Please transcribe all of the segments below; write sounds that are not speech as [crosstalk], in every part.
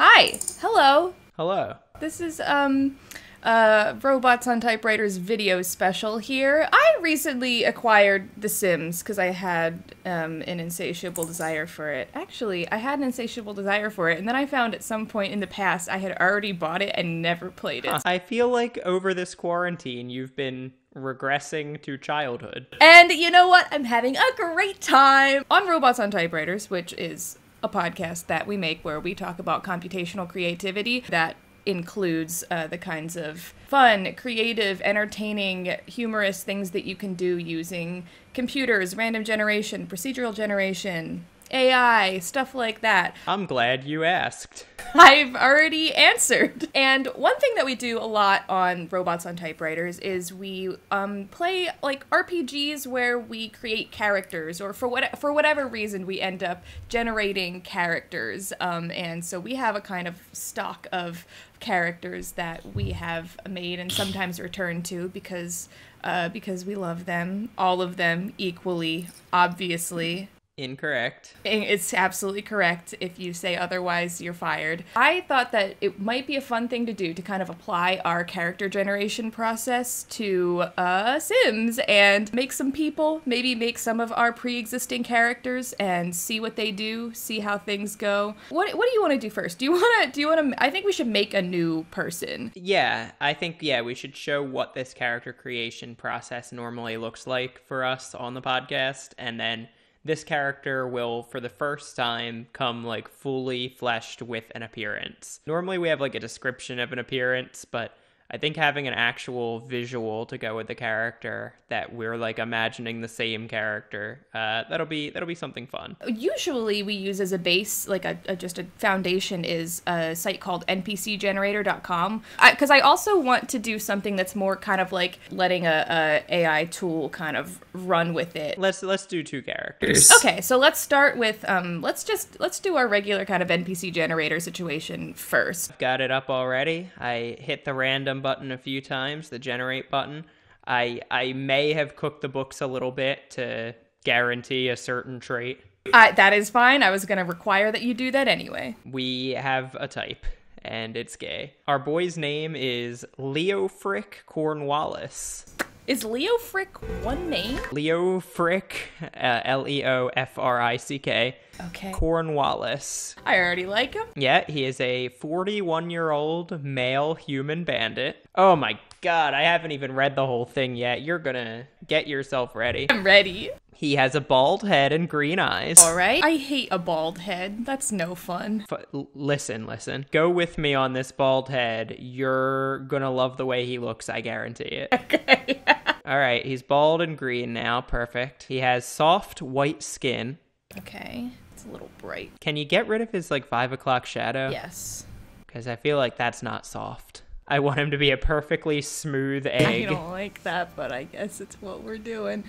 Hi. Hello. Hello. This is um uh Robots on Typewriters video special here. I recently acquired The Sims because I had um an insatiable desire for it. Actually, I had an insatiable desire for it, and then I found at some point in the past I had already bought it and never played it. I feel like over this quarantine, you've been regressing to childhood. And you know what? I'm having a great time on Robots on Typewriters, which is a podcast that we make where we talk about computational creativity that includes uh, the kinds of fun, creative, entertaining, humorous things that you can do using computers, random generation, procedural generation, AI, stuff like that. I'm glad you asked. I've already answered. And one thing that we do a lot on Robots on Typewriters is we um, play like RPGs where we create characters, or for what for whatever reason we end up generating characters. Um, and so we have a kind of stock of characters that we have made and sometimes return to because uh, because we love them, all of them equally, obviously. Incorrect. It's absolutely correct. If you say otherwise, you're fired. I thought that it might be a fun thing to do to kind of apply our character generation process to uh, Sims and make some people, maybe make some of our pre-existing characters and see what they do, see how things go. What What do you want to do first? Do you want to? Do you want to? I think we should make a new person. Yeah, I think yeah we should show what this character creation process normally looks like for us on the podcast, and then this character will for the first time come like fully fleshed with an appearance. Normally we have like a description of an appearance, but I think having an actual visual to go with the character that we're like imagining the same character, uh, that'll be that'll be something fun. Usually, we use as a base, like a, a just a foundation, is a site called npcgenerator.com. Because I, I, also want to do something that's more kind of like letting a, a AI tool kind of run with it. Let's let's do two characters. Okay, so let's start with um, let's just let's do our regular kind of NPC generator situation first. I've got it up already. I hit the random button a few times, the generate button. I I may have cooked the books a little bit to guarantee a certain trait. Uh, that is fine. I was going to require that you do that anyway. We have a type, and it's gay. Our boy's name is Leo Frick Cornwallis. Is Leo Frick one name? Leo Frick, uh, L E O F R I C K. Okay. Cornwallis. I already like him. Yeah, he is a 41 year old male human bandit. Oh my god, I haven't even read the whole thing yet. You're gonna get yourself ready. I'm ready. He has a bald head and green eyes. All right. I hate a bald head. That's no fun. F- listen, listen. Go with me on this bald head. You're gonna love the way he looks, I guarantee it. [laughs] Okay. All right, he's bald and green now. Perfect. He has soft white skin. Okay. It's a little bright. Can you get rid of his like five o'clock shadow? Yes. Because I feel like that's not soft. I want him to be a perfectly smooth egg. I don't like that, but I guess it's what we're doing.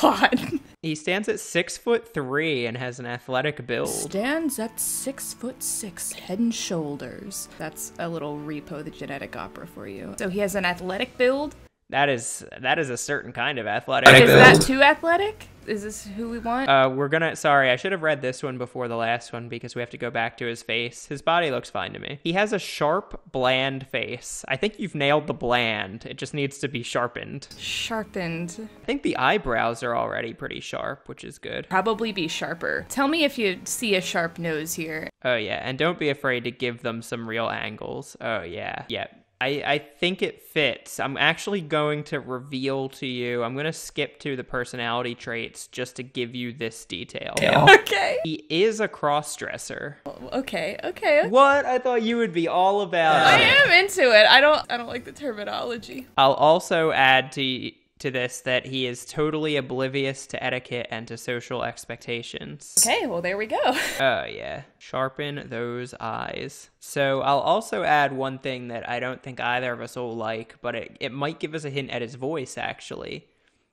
God. He stands at six foot three and has an athletic build. Stands at six foot six, head and shoulders. That's a little repo the genetic opera for you. So he has an athletic build. That is that is a certain kind of athletic. Is that too athletic? Is this who we want? Uh, we're gonna. Sorry, I should have read this one before the last one because we have to go back to his face. His body looks fine to me. He has a sharp, bland face. I think you've nailed the bland. It just needs to be sharpened. Sharpened. I think the eyebrows are already pretty sharp, which is good. Probably be sharper. Tell me if you see a sharp nose here. Oh yeah, and don't be afraid to give them some real angles. Oh yeah, yeah. I, I think it fits. I'm actually going to reveal to you. I'm going to skip to the personality traits just to give you this detail. [laughs] Okay. He is a cross dresser. Okay, okay. What? I thought you would be all about I it. am into it. I don't I don't like the terminology. I'll also add to to this that he is totally oblivious to etiquette and to social expectations. Okay, well there we go. [laughs] Oh, yeah. Sharpen those eyes. So I'll also add one thing that I don't think either of us will like, but it, it might give us a hint at his voice, actually.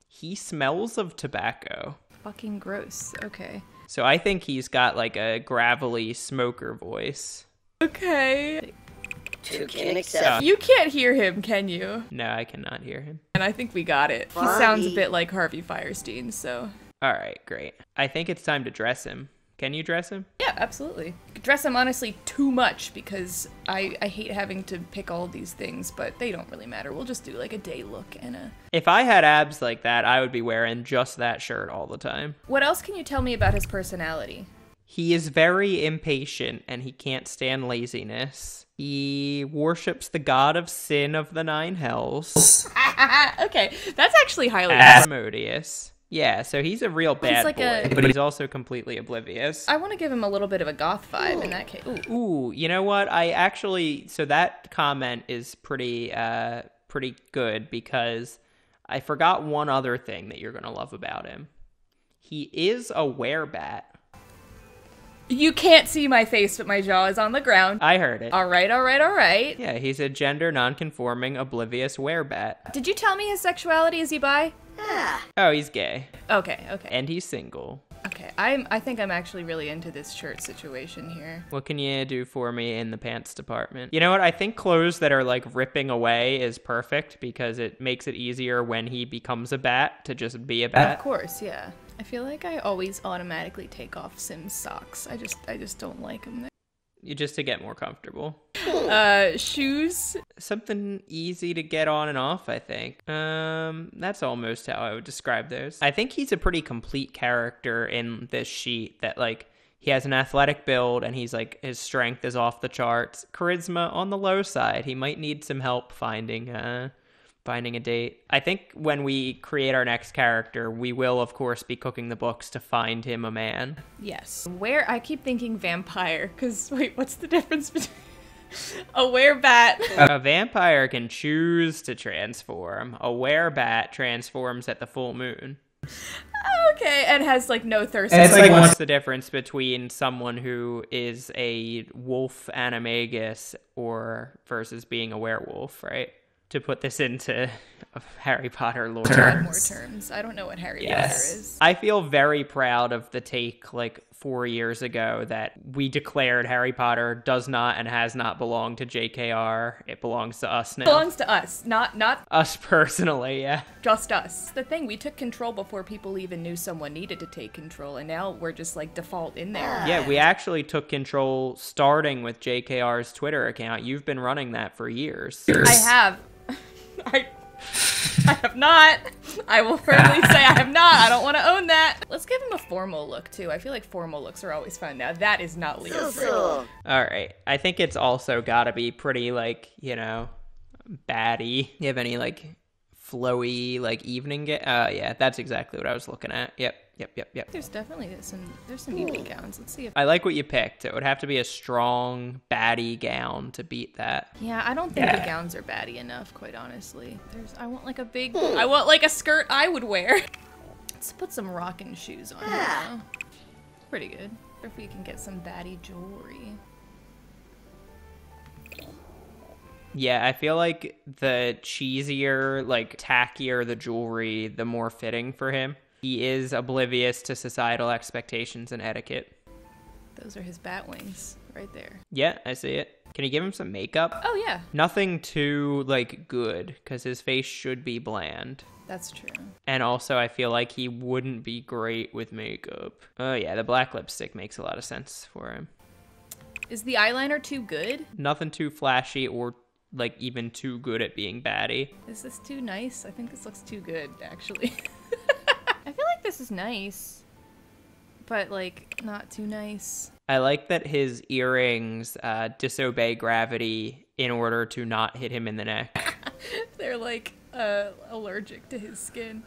He smells of tobacco. Fucking gross. Okay. So I think he's got like a gravelly smoker voice. Okay. Two can accept. You can't hear him, can you? No, I cannot hear him. And I think we got it. He sounds a bit like Harvey Fierstein, so All right, great. I think it's time to dress him. Can you dress him? yeah. absolutely. Dress him honestly too much because I, I hate having to pick all these things, but they don't really matter. We'll just do like a day look and a. If I had abs like that, I would be wearing just that shirt all the time. What else can you tell me about his personality? He is very impatient and he can't stand laziness. He worships the god of sin of the nine hells, [laughs] okay, that's actually highly. Asmodeus. Yeah, so he's a real bad like boy, a- but he's also completely oblivious. I want to give him a little bit of a goth vibe in that case. Ooh. Ooh, you know what? I actually so that comment is pretty uh pretty good because I forgot one other thing that you're gonna love about him. He is a werebat. You can't see my face, but my jaw is on the ground. I heard it. All right, all right, all right. Yeah, he's a gender nonconforming, oblivious werebat. Did you tell me his sexuality? Is he bi? Oh, he's gay. Okay, okay, And he's single. okay. I'm. I think I'm actually really into this shirt situation here. What can you do for me in the pants department? You know what? I think clothes that are like ripping away is perfect because it makes it easier when he becomes a bat to just be a bat. Of course, yeah. I feel like I always automatically take off Sim's socks. I just, I just don't like them. You just to get more comfortable. Uh, shoes. Something easy to get on and off, I think. Um, that's almost how I would describe those. I think he's a pretty complete character in this sheet that like he has an athletic build and he's like his strength is off the charts. Charisma on the low side. He might need some help finding uh finding a date. I think when we create our next character, we will of course be cooking the books to find him a man. Yes. Where I keep thinking vampire, because [laughs] wait, what's the difference between [laughs] a werebat? A vampire can choose to transform. A werebat transforms at the full moon. okay, and has like no thirst. And it's like What's the difference between someone who is a wolf animagus or versus being a werewolf, right? To put this into Harry Potter lore. add more terms. I don't know what Harry Yes. Potter is. I feel very proud of the take like four years ago that we declared Harry Potter does not and has not belonged to JKR. It belongs to us now. It belongs to us, not not us personally, yeah. just us. The thing we took control before people even knew someone needed to take control, and now we're just like default in there. Yeah, we actually took control starting with JKR's Twitter account. You've been running that for years. I have. [laughs] I. I have not. I will firmly say I have not. I don't want to own that. Let's give him a formal look too. I feel like formal looks are always fun. Now that is not Leo's So, so. All right. I think it's also got to be pretty like, you know, batty. You have any like flowy like evening ga- uh yeah, that's exactly what I was looking at. Yep. Yep, yep, yep. There's definitely some. There's some evening gowns. Let's see if. I like what you picked. It would have to be a strong batty gown to beat that. Yeah, I don't think the gowns are batty enough. Quite honestly, there's. I want like a big. Hmm. I want like a skirt I would wear. [laughs] Let's put some rocking shoes on. here, though. Pretty good. Or if we can get some batty jewelry. Yeah, I feel like the cheesier, like tackier the jewelry, the more fitting for him. He is oblivious to societal expectations and etiquette. Those are his bat wings right there. Yeah, I see it. Can you give him some makeup? Oh yeah, Nothing too like good because his face should be bland. that's true. And also, I feel like he wouldn't be great with makeup. Oh yeah, the black lipstick makes a lot of sense for him. Is the eyeliner too good? Nothing too flashy or like even too good at being batty. Is this too nice? I think this looks too good, actually. [laughs] I feel like this is nice, but like not too nice. I like that his earrings uh, disobey gravity in order to not hit him in the neck. [laughs] They're like uh, allergic to his skin.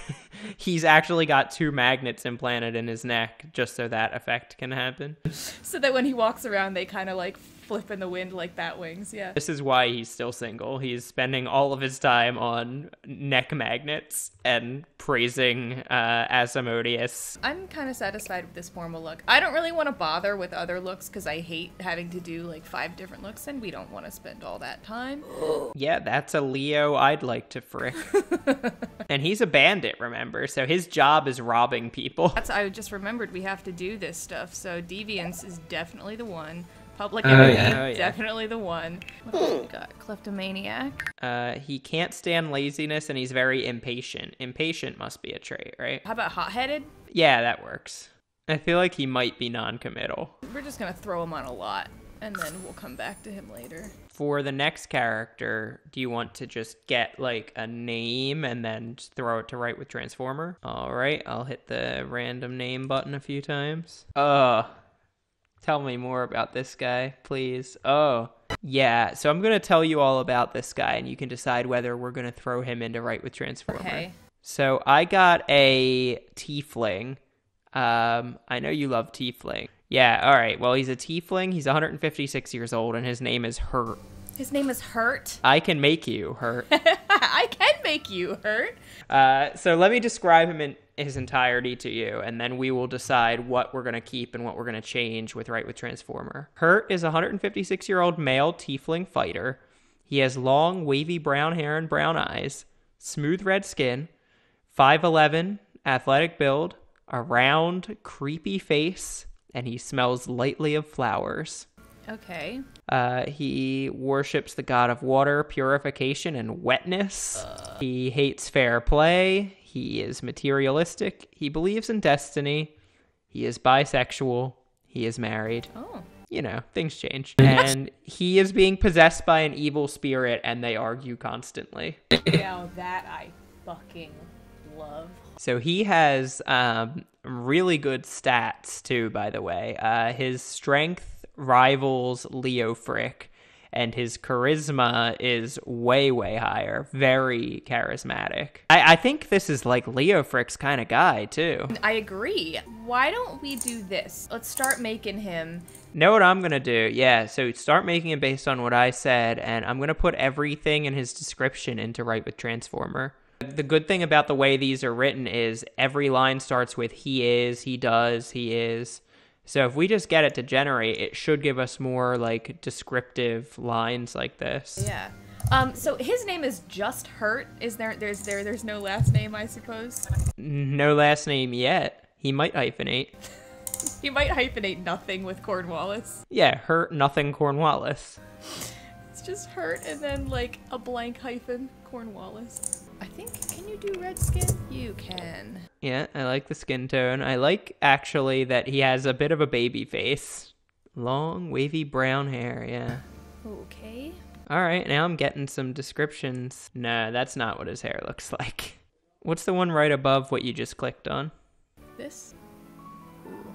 [laughs] He's actually got two magnets implanted in his neck just so that effect can happen. So that when he walks around, they kind of like flip in the wind like bat wings. Yeah. This is why he's still single. He's spending all of his time on neck magnets and praising uh, Asmodeus. I'm kind of satisfied with this formal look. I don't really want to bother with other looks because I hate having to do like five different looks, and we don't want to spend all that time. [gasps] Yeah, that's a Leo I'd like to frick. [laughs] and he's a bandit, remember? So his job is robbing people. That's I just remembered we have to do this stuff. So deviance is definitely the one. Public Oh, enemy, yeah. Oh, yeah. definitely the one. What else we got? Kleptomaniac. Uh, he can't stand laziness and he's very impatient. Impatient must be a trait, right? How about hot-headed? Yeah, that works. I feel like he might be non-committal. We're just gonna throw him on a lot, and then we'll come back to him later. For the next character, do you want to just get like a name and then just throw it to write with Transformer? All right, I'll hit the random name button a few times. Uh, tell me more about this guy, please. Oh, yeah. So I'm gonna tell you all about this guy, and you can decide whether we're gonna throw him into write with Transformer. Okay. So I got a tiefling. Um, I know you love tiefling. Yeah, all right. Well, he's a tiefling. He's 156 years old, and his name is Hurt. His name is Hurt. I can make you Hurt. [laughs] I can make you hurt. uh, so let me describe him in his entirety to you, and then we will decide what we're going to keep and what we're going to change with Write with Transformer. Hurt is a 156 year old male tiefling fighter. He has long, wavy brown hair and brown eyes, smooth red skin, 5'11, athletic build, a round, creepy face, and he smells lightly of flowers. Okay. Uh, he worships the god of water, purification, and wetness. He hates fair play. He is materialistic. He believes in destiny. He is bisexual. He is married. Oh. You know, things change. And he is being possessed by an evil spirit, and they argue constantly. Now that I fucking love. So he has um, really good stats too. By the way, uh, his strength rivals Leo Frick, and his charisma is way way higher. Very charismatic. I, I think this is like Leo Frick's kind of guy too. I agree. Why don't we do this? Let's start making him. Know what I'm gonna do? Yeah. So start making it based on what I said, and I'm gonna put everything in his description into Write with Transformer. The good thing about the way these are written is every line starts with he is, he does, he is. So if we just get it to generate, it should give us more like descriptive lines like this. Yeah. Um. So his name is just Hurt. Is there? There's there. There's no last name, I suppose. No last name yet. He might hyphenate. [laughs] He might hyphenate nothing with Cornwallis. Yeah, hurt nothing Cornwallis. It's just Hurt and then like a blank hyphen Cornwallis. I think. Can you do red skin? You can. Yeah, I like the skin tone. I like actually that he has a bit of a baby face. Long, wavy brown hair, yeah. Okay. All right, now I'm getting some descriptions. No, that's not what his hair looks like. What's the one right above what you just clicked on? This. Ooh.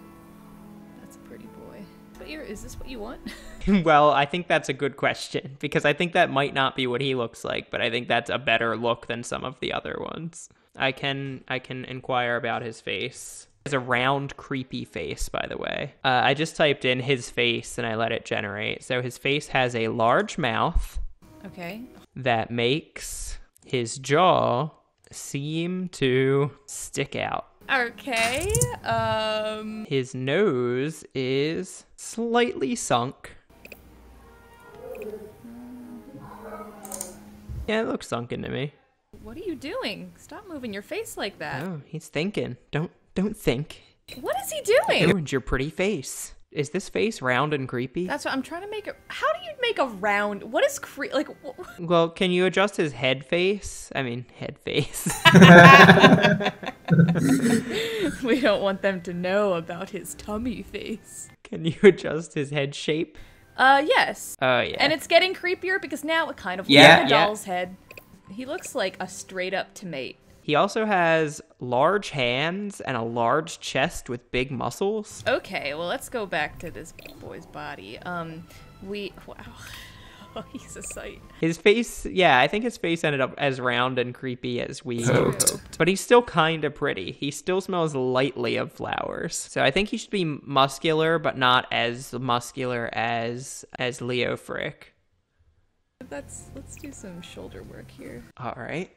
That's a pretty boy. But you're, is this what you want? [laughs] [laughs] well, I think that's a good question [laughs] because I think that might not be what he looks like, but I think that's a better look than some of the other ones. I can I can inquire about his face. He has a round, creepy face, by the way. Uh, I just typed in his face and I let it generate. So his face has a large mouth okay. that makes his jaw seem to stick out. Okay. Um. His nose is slightly sunk. Yeah, it looks sunken to me. What are you doing? Stop moving your face like that. Oh, he's thinking. Don't don't think. What is he doing? Ruined your pretty face. Is this face round and creepy? That's what I'm trying to make it. How do you make a round? What is cre- like? Well, can you adjust his head face? I mean, head face. [laughs] [laughs] we don't want them to know about his tummy face. can you adjust his head shape? Uh, yes. Oh yeah. And it's getting creepier because now it kind of looks Yeah, like a yeah. doll's head. He looks like a straight up tomato. he also has large hands and a large chest with big muscles. Okay, well let's go back to this boy's body. Um, we wow, [laughs] he's a sight. His face, yeah, I think his face ended up as round and creepy as we hoped. But he's still kind of pretty. He still smells lightly of flowers. So I think he should be muscular, but not as muscular as as Leo Frick. Let's let's do some shoulder work here. All right.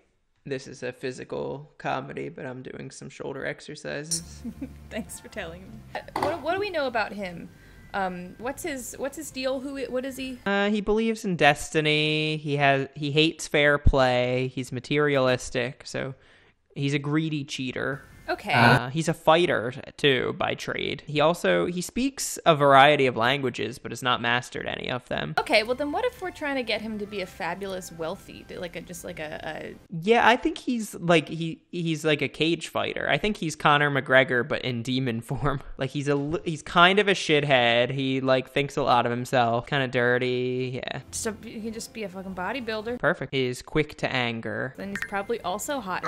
This is a physical comedy, but I'm doing some shoulder exercises. [laughs] Thanks for telling me. Uh, What, what do we know about him? Um, what's his what's his deal? Who what is he? Uh, he believes in destiny. He has he hates fair play. He's materialistic, so he's a greedy cheater. Okay. Uh, he's a fighter too by trade. He also he speaks a variety of languages, but has not mastered any of them. okay, well then what if we're trying to get him to be a fabulous wealthy, like a just like a, Yeah, I think he's like he he's like a cage fighter. I think he's Conor McGregor but in demon [laughs] form. Like he's a he's kind of a shithead. He like thinks a lot of himself, kind of dirty. Yeah, a just a, he can just be a fucking bodybuilder. perfect. He's quick to anger. Then he's probably also hot.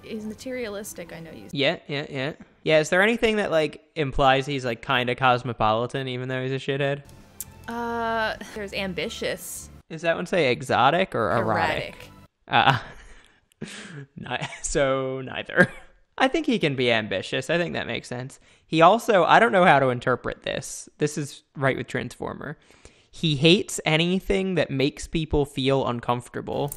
[coughs] he's materialistic, I know Yeah, yeah, yeah. Yeah, is there anything that like implies he's like kind of cosmopolitan even though he's a shithead? Uh there's ambitious, Is that one say exotic or erotic? erratic. Uh, [laughs] [laughs] so neither. I think he can be ambitious. I think that makes sense. He also, I don't know how to interpret this. This is write with Transformer. He hates anything that makes people feel uncomfortable.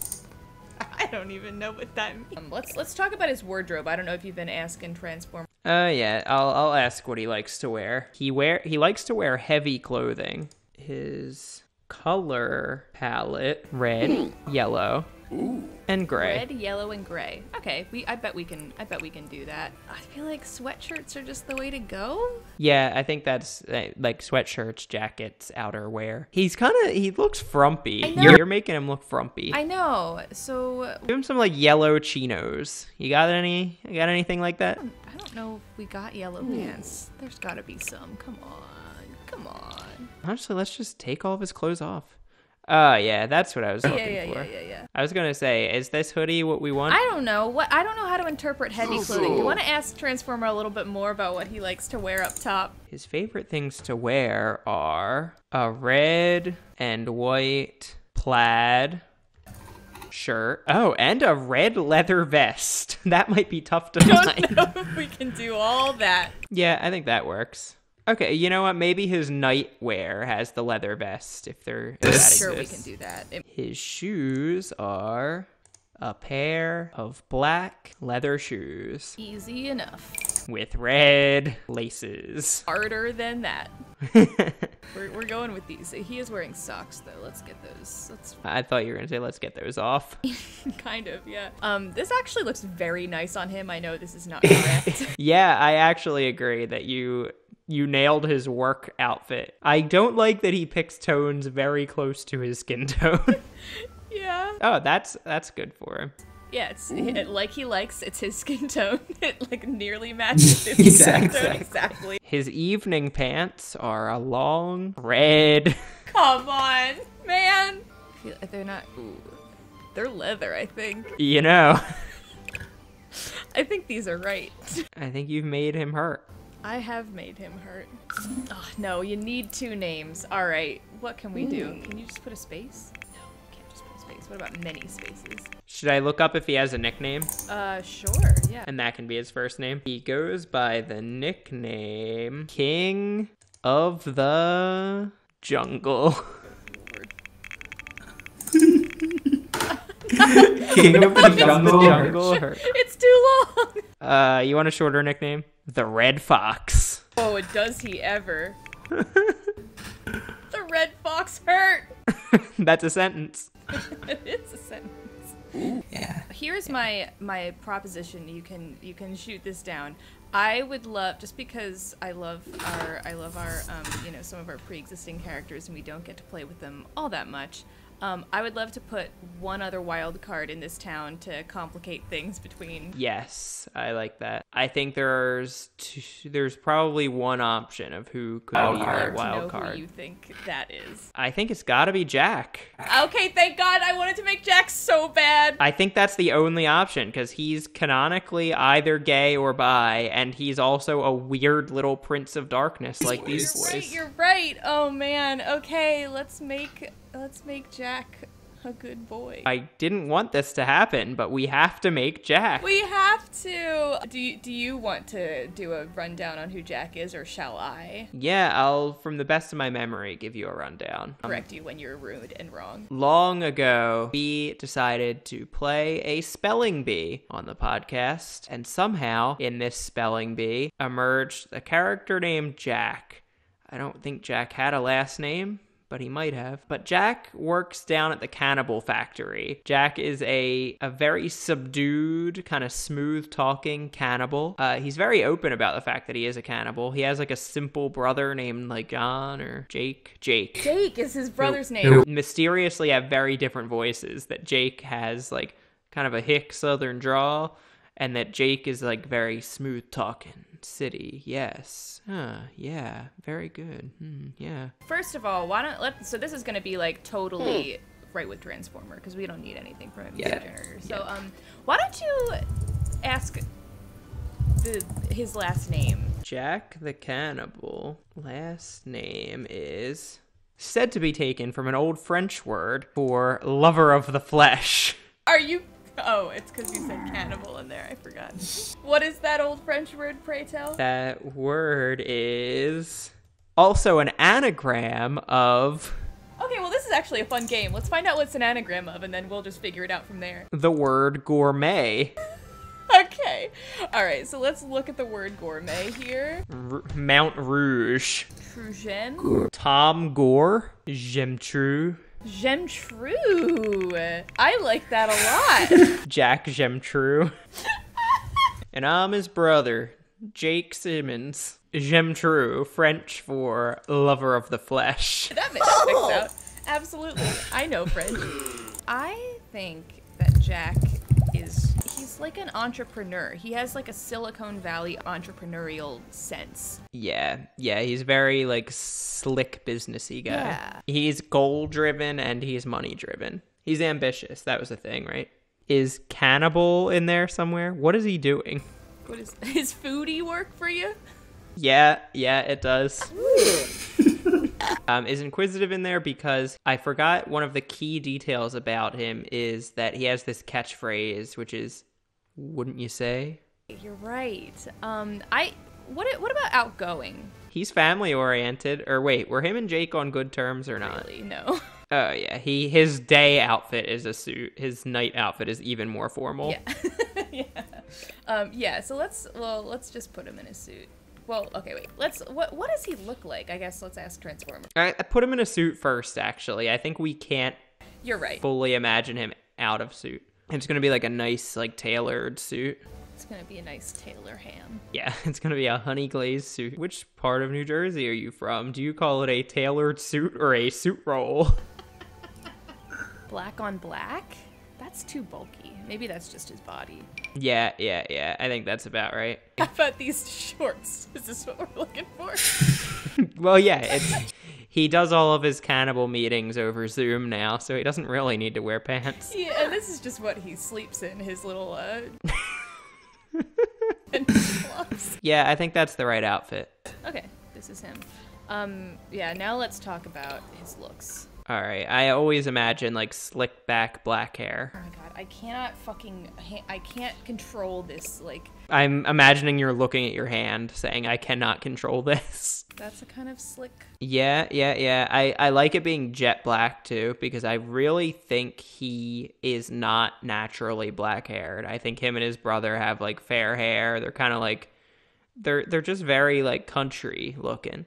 I don't even know what that means. Um, let's let's talk about his wardrobe. I don't know if you've been asking Transform. Uh yeah, I'll I'll ask what he likes to wear. He wear he likes to wear heavy clothing. His color palette red, yellow, and gray. Red, yellow, and gray. Okay, we. I bet we can. I bet we can do that. I feel like sweatshirts are just the way to go. Yeah, I think that's uh, like sweatshirts, jackets, outerwear. He's kind of he looks frumpy. You're, you're making him look frumpy. I know. So Give him some like yellow chinos. You got any? You got anything like that? I don't know if we got yellow pants. There's got to be some. Come on. Come on. Honestly, let's just take all of his clothes off. Uh yeah, that's what I was Yeah, looking yeah, for. yeah, yeah, yeah. I was gonna say, is this hoodie what we want? I don't know what. I don't know how to interpret heavy clothing. Do you want to ask Transformer a little bit more about what he likes to wear up top? His favorite things to wear are a red and white plaid shirt. Oh, and a red leather vest. [laughs] That might be tough to [laughs] find. know if we can do all that. Yeah, I think that works. Okay, you know what? Maybe his nightwear has the leather vest if they're if that Sure, we can do that. It- His shoes are a pair of black leather shoes easy enough. with red laces. Harder than that. [laughs] we're, we're going with these. He is wearing socks though. Let's get those. Let's [laughs] I thought you were gonna say let's get those off. [laughs] kind of yeah. Um, this actually looks very nice on him. I know this is not correct. Yeah, I actually agree that you you nailed his work outfit. I don't like that he picks tones very close to his skin [laughs] tone. yeah. oh, that's that's good for him. Yeah, it's it, like he likes. It's his skin tone. [laughs] It like nearly [laughs] matches his skin tone exactly. His evening pants are a long red. Come on, man. I feel like they're not. Ooh, they're leather. I think. You know, I think these are right. I think you've made him hurt. I have made him hurt. Oh, no, you need two names. All right, what can we do? Can you just put a space? No, you can't just put a space. What about many spaces? Should I look up if he has a nickname? Uh, sure. Yeah. And that can be his first name. He goes by the nickname King of the Jungle. [laughs] King of the Jungle. Jungle. [laughs] It's too long. Uh, you want a shorter nickname? The Red Fox. Oh, does he ever? [laughs] the red fox hurt. [laughs] That's a sentence. [laughs] it is a sentence. Yeah. Here's my my proposition. You can you can shoot this down. I would love just because I love our I love our um, you know some of our pre-existing characters and we don't get to play with them all that much. Um, I would love to put one other wild card in this town to complicate things between. Yes, I like that. I think there's two, there's probably one option of who could Wild be card. that to know wild who card. you think that is. I think it's got to be Jack. Okay, thank God. I wanted to make Jack so bad. I think that's the only option because he's canonically either gay or bi, and he's also a weird little prince of darkness like these you're right. boys. You're right. Oh man. Okay, let's make let's make Jack a good boy. I didn't want this to happen, but we have to make Jack. we have to. Do you, do you want to do a rundown on who Jack is, or shall I Yeah, I'll, from the best of my memory, give you a rundown. Um, correct you when you're rude and wrong? Long ago, we decided to play a spelling bee on the podcast, and somehow in this spelling bee emerged a character named Jack. I don't think Jack had a last name, but he might have. But Jack works down at the cannibal factory. Jack is a a very subdued, kind of smooth talking cannibal. Uh, he's very open about the fact that he is a cannibal. He has like a simple brother named like John or Jake. Jake. Jake is his brother's who name. mysteriously have very different voices. That Jake has like kind of a hick southern drawl, and that Jake is like very smooth talking city. Yes. Huh. Yeah. Very good. Hmm, yeah. First of all, why don't let so this is going to be like totally write with Transformer because we don't need anything from a music Yeah. generator. So um, why don't you ask the his last name? Jack the Cannibal. Last name is said to be taken from an old French word for lover of the flesh. Are you? [laughs] Oh, it's because you said cannibal in there. I forgot. What is that old French word? Pray tell. That word is also an anagram of Okay, well this is actually a fun game. Let's find out what's an anagram of, and then we'll just figure it out from there. the word gourmet. [laughs] Okay. All right. So let's look at the word gourmet here. R- Mount Rouge. Trujen. Tom Gore. J'aime true. J'aime true. I like that a lot. [laughs] Jack J'aime true. [laughs] and I'm his brother, Jake Simmons. J'aime true, French for lover of the flesh. that makes sticks oh. out. Absolutely. I know French. I think that Jack is he's like an entrepreneur. He has like a Silicon Valley entrepreneurial sense. Yeah, yeah, he's very like slick businessy guy. Yeah. He's goal driven and he's money driven. He's ambitious. That was the thing, right? Is cannibal in there somewhere? What is he doing? What is [laughs] his foodie work for you? Yeah, yeah, it does. [laughs] um, is inquisitive in there because I forgot one of the key details about him is that he has this catchphrase, which is, "Wouldn't you say?" You're right. Um, I what what about outgoing? He's family oriented. Or wait, were him and Jake on good terms or not? Really? No. [laughs] Oh yeah, he his day outfit is a suit. His night outfit is even more formal. Yeah. [laughs] yeah. Um, yeah. So let's well let's just put him in a suit. Well, okay, wait. Let's. What What does he look like? I guess let's ask Transformer. I, I put him in a suit first. Actually, I think we can't You're right. fully imagine him out of suit. It's gonna be like a nice, like tailored suit. It's gonna be a nice Taylor ham. Yeah, [laughs] it's gonna be a honey glazed suit. Which part of New Jersey are you from? Do you call it a tailored suit or a suit roll? [laughs] Black on black. That's too bulky. Maybe that's just his body. yeah, yeah, yeah. I think that's about right. [laughs] How about these shorts? Is this what we're looking for? Well, yeah, it's he does all of his cannibal meetings over Zoom now, so he doesn't really need to wear pants. [laughs] yeah, and this is just what he sleeps in. His little uh. [laughs] Yeah, I think that's the right outfit. Okay, this is him. Um, yeah. Now let's talk about his looks. All right, I always imagine like slick back black Oh hair. my god, I cannot fucking. ha- I can't control this. Like, I'm imagining you're looking at your hand saying, I cannot control [laughs] this. that's a kind of slick. Yeah, yeah, yeah. I, I like it being jet black too because I really think he is not naturally black haired. I think him and his brother have like fair hair. They're kind of like they're they're just very like country looking.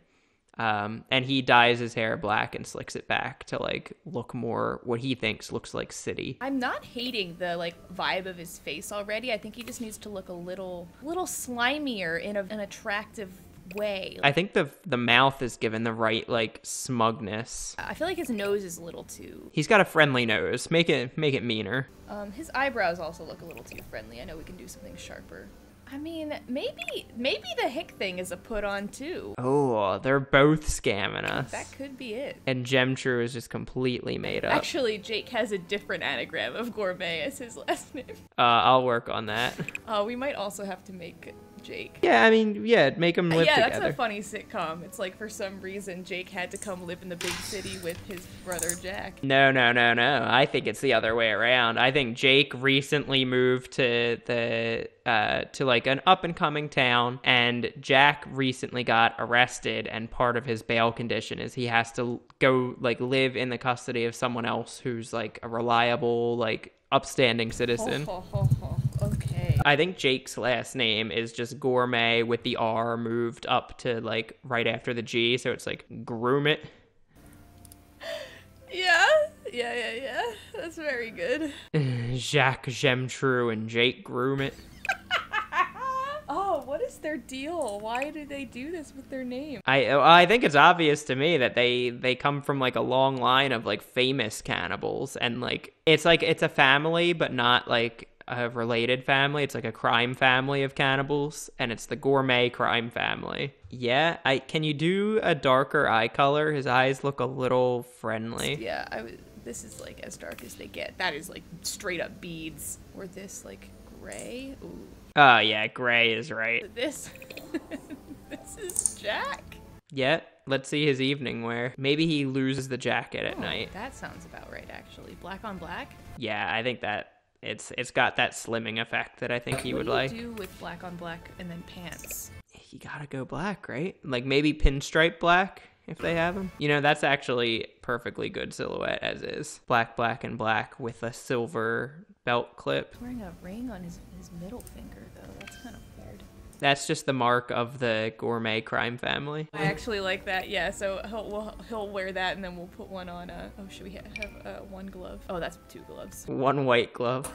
Um, and he dyes his hair black and slicks it back to like look more what he thinks looks like city. I'm not hating the like vibe of his face already. I think he just needs to look a little, little slimier in a, an attractive way. I think the the mouth is given the right like smugness. I feel like his nose is a little too. He's got a friendly nose. Make it make it meaner. Um, his eyebrows also look a little too friendly. I know we can do something sharper. I mean, maybe maybe the hick thing is a put on too. Oh, they're both scamming us. That could be it. and Gemtrue is just completely made up. Actually, Jake has a different anagram of gourmet as his last name. uh, I'll work on that. Uh, we might also have to make Jake. Yeah, I mean, yeah, make them live yeah, together. that's a funny sitcom. It's like for some reason Jake had to come live in the big city with his brother Jack. no, no, no, no. I think it's the other way around. I think Jake recently moved to the uh, to like an up and coming town, and Jack recently got arrested. And part of his bail condition is he has to go like live in the custody of someone else who's like a reliable, like upstanding citizen. Ho, ho, ho. I think Jake's last name is just gourmet with the R moved up to like right after the G, so it's like groom it. [laughs] Yeah, yeah, yeah, yeah. That's very good. [sighs] Jacques Gemtrue and Jake Grumit. [laughs] Oh, what is their deal? Why do they do this with their name? I oh, I think it's obvious to me that they they come from like a long line of like famous cannibals and like it's like it's a family but not like a related family. It's like a crime family of cannibals and it's the gourmet crime family. Yeah, I can you do a darker eye color? His eyes look a little friendly. Yeah, I w- this is like as dark as they get. That is like straight up beads. Or this like gray. Ooh. Oh yeah, gray is right. [laughs] This [laughs] this is Jack. Yeah, let's see his evening wear. Maybe he loses the jacket at Oh, night. That sounds about right actually. Black on black. Yeah, I think that it's it's got that slimming effect that I think he would what like. do you do with black on black and then pants? You gotta go black, right? Like maybe pinstripe black if they have them. You know, that's actually perfectly good silhouette as is. Black, black, and black with a silver belt clip. Wearing a ring on his his middle finger though. That's kind of. That's just the mark of the gourmet crime family. I actually like that. Yeah, so he'll we'll, he'll wear that, and then we'll put one on. Uh, oh, should we ha- have uh, one glove? Oh, that's two gloves. One white glove.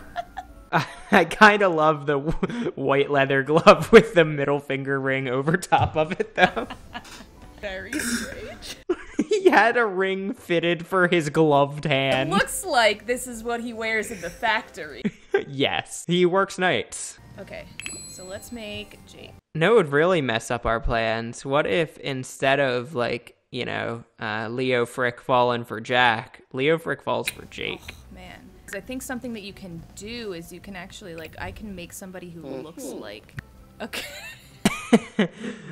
[laughs] I kind of love the w- white leather glove with the middle finger ring over top of it, though. [laughs] Very strange. [laughs] he had a ring fitted for his gloved hand. Looks like this is what he wears in the factory. yes, he works nights. Okay, so let's make Jake. No, it would really mess up our plans. What if instead of like you know uh, Leo Frick falling for Jack, Leo Frick falls for Jake? Man, 'Cause I think something that you can do is you can actually like I can make somebody who looks like. Okay. [laughs]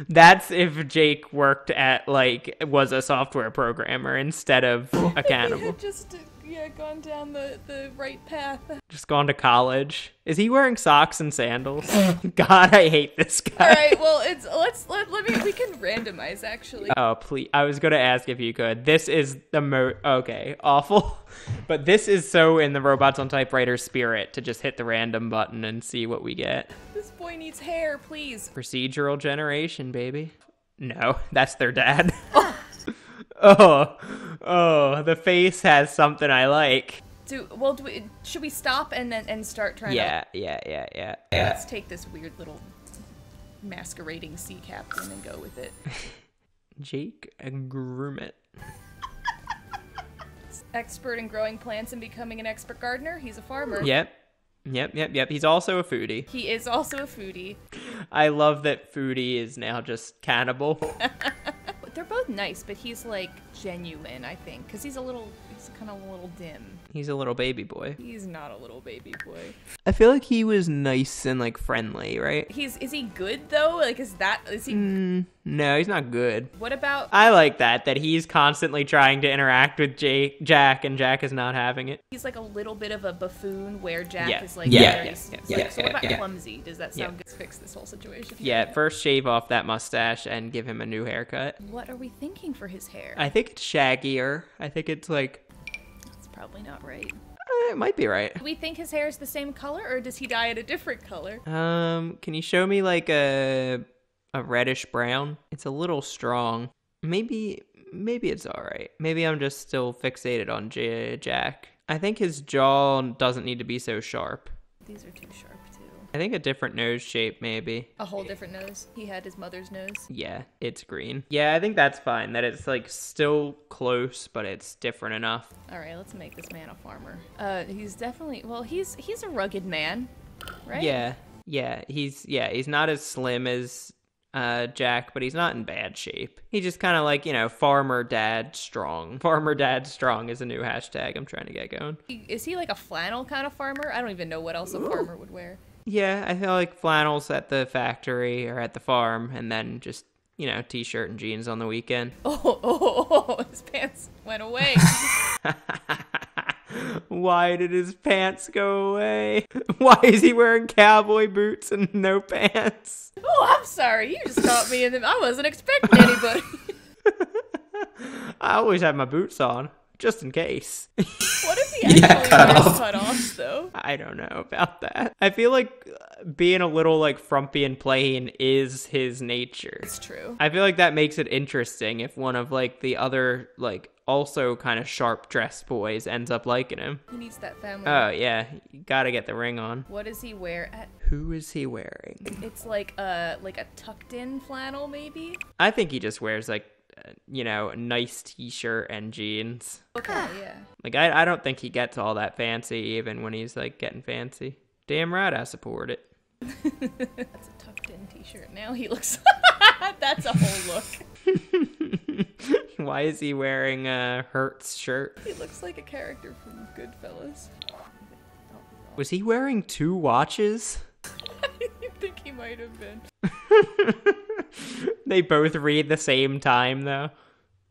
That's if Jake worked at like was a software programmer instead of a [laughs] cannibal. just uh, yeah, gone down the the right path. Just gone to college. Is he wearing socks and sandals? [laughs] God, I hate this guy. All right, well, it's let's let, let me we can randomize actually. Oh, please. I was going to ask if you could. This is the mo. Okay, awful. [laughs] But this is so in the robots on typewriter spirit to just hit the random button and see what we get. This boy needs hair, please. Procedural generation, baby. No, [laughs] that's their dad. Oh, oh, the face has something I like. Do well. Do we, should we stop and then and start trying? Yeah, yeah, yeah, yeah. To, let's take this weird little masquerading sea captain and go with it. [laughs] Jake Grumit. [laughs] Expert in growing plants and becoming an expert gardener. He's a farmer. Yep. Yep, yep, yep. He's also a foodie. He is also a foodie. I love that foodie is now just cannibal. [laughs] They're both nice, but he's like genuine, I think, because he's a little, he's kind of a little dim. He's a little baby boy. He's not a little baby boy. I feel like he was nice and like friendly, right? He's is he good though? Like is that is he? Mm, no, he's not good. What about I like that that he's constantly trying to interact with Jake, Jack, and Jack is not having it. he's like a little bit of a buffoon where Jack Yeah. is like Yeah, very yeah, s- yeah, yeah, so what about yeah. clumsy? Does that Yeah. sound good? Fix this whole situation. Yeah, first shave off that mustache and give him a new haircut. What are we thinking for his hair? I think it's shaggier. I think it's like That's probably not right. eh, it might be right. Do we think his hair is the same color, or does he dye it a different color? Um, can you show me like a a reddish brown? It's a little strong. Maybe maybe it's all right. Maybe I'm just still fixated on J- Jack. I think his jaw doesn't need to be so sharp. These are too sharp. I think a different nose shape maybe. A whole different nose. He had his mother's nose. Yeah, it's green. Yeah, I think that's fine. That it's like still close, but it's different enough. All right, let's make this man a farmer. Uh, he's definitely well. He's he's a rugged man, right? Yeah, yeah. He's yeah. He's not as slim as uh Jack, but he's not in bad shape. He just kind of like you know farmer dad strong. Farmer dad strong is a new hashtag I'm trying to get going. Is he like a flannel kind of farmer? I don't even know what else a farmer would wear. Yeah, I feel like flannels at the factory or at the farm, and then just you know t-shirt and jeans on the weekend. [laughs] Oh, oh, oh, oh, his pants went away. [laughs] Why did his pants go away? [laughs] Why is he wearing cowboy boots and no pants? oh, I'm sorry. You just caught me in the. I wasn't expecting anybody. I always have my boots on. Just in case. [laughs] What if he Yeah, actually cut off. cutoffs though? [laughs] I don't know about that. I feel like uh, being a little like frumpy and plain is his nature. It's true. I feel like that makes it interesting if one of like the other like also kind of sharp dressed boys ends up liking him. He needs that family. Oh yeah, you gotta get the ring on. what does he wear? At, Who is he wearing? it's like a like a tucked in flannel, maybe. I think he just wears like uh, you know nice t-shirt and jeans. Okay, yeah. Like I I don't think he gets all that fancy even when he's like getting fancy. Damn right I support it. [laughs] That's a tucked in t-shirt. Now he looks. [laughs] That's a whole look. [laughs] Why is he wearing a Hertz shirt? He looks like a character from Goodfellas. Was he wearing two watches? I think he might have been. [laughs] they both read the same time though.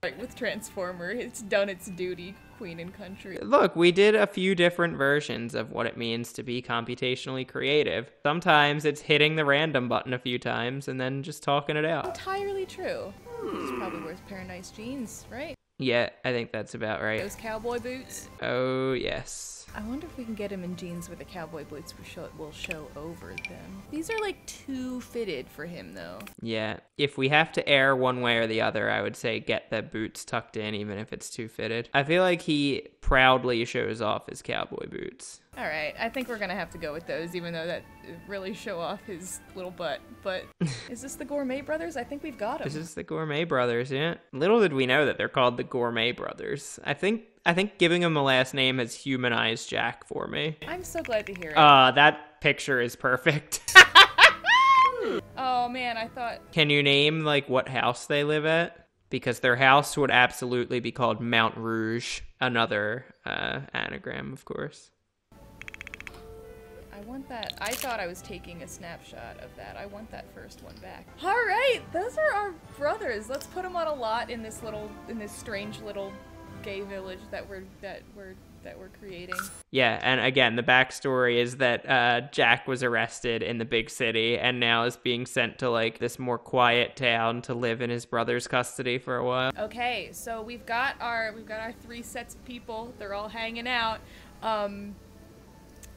Like with Transformer, it's done its duty, Queen and Country. Look, we did a few different versions of what it means to be computationally creative. Sometimes it's hitting the random button a few times and then just talking it out. Entirely true. He just probably wears a pair of nice jeans, right? Yeah, I think that's about right. Those cowboy boots. Oh, yes. I wonder if we can get him in jeans where the cowboy boots will show, will show over them. These are like too fitted for him, though. Yeah, if we have to err one way or the other, I would say get the boots tucked in, even if it's too fitted. I feel like he proudly shows off his cowboy boots. All right, I think we're gonna have to go with those, even though that uh, really show off his little butt. But [laughs] is this the Gourmet Brothers? I think we've got them. This is the Gourmet Brothers, yeah. Little did we know that they're called the Gourmet Brothers. I think I think giving him a last name has humanized Jack for me. I'm so glad to hear it. Uh, that picture is perfect. [laughs] oh man, I thought Can you name like what house they live at? Because their house would absolutely be called Mount Rouge, another uh, anagram, of course. I want that. I thought I was taking a snapshot of that. I want that first one back. All right, those are our brothers. Let's put them on a lot in this little, in this strange little gay village that we're that we're that we're creating. Yeah, and again, the backstory is that uh, Jack was arrested in the big city and now is being sent to like this more quiet town to live in his brother's custody for a while. Okay, so we've got our we've got our three sets of people. They're all hanging out. Um,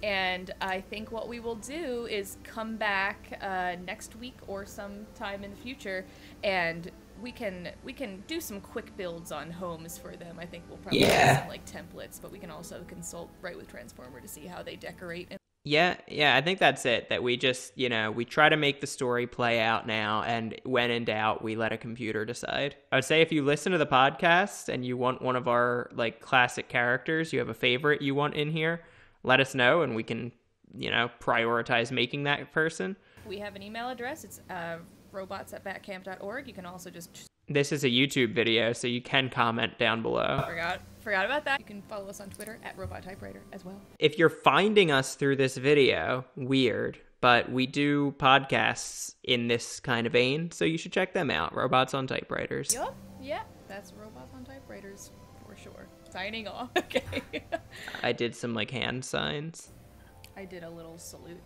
and I think what we will do is come back uh, next week or sometime in the future, and we can we can do some quick builds on homes for them. I think we'll probably Yeah. some like templates, but we can also consult write with Transformer to see how they decorate. And Yeah, yeah, I think that's it. That we just, you know, we try to make the story play out now, and when in doubt, we let a computer decide. I would say if you listen to the podcast and you want one of our like classic characters, you have a favorite you want in here, let us know, and we can, you know, prioritize making that person. we have an email address. It's uh, robots at batcamp.org. You can also just This is a YouTube video, so you can comment down below. forgot forgot about that. You can follow us on Twitter at robot typewriter as well. If you're finding us through this video, weird, but we do podcasts in this kind of vein, so you should check them out. Robots on Typewriters. Yup. Yeah, that's robots on typewriters for sure. Signing off. [laughs] Okay. I did some like hand signs. I did a little salute.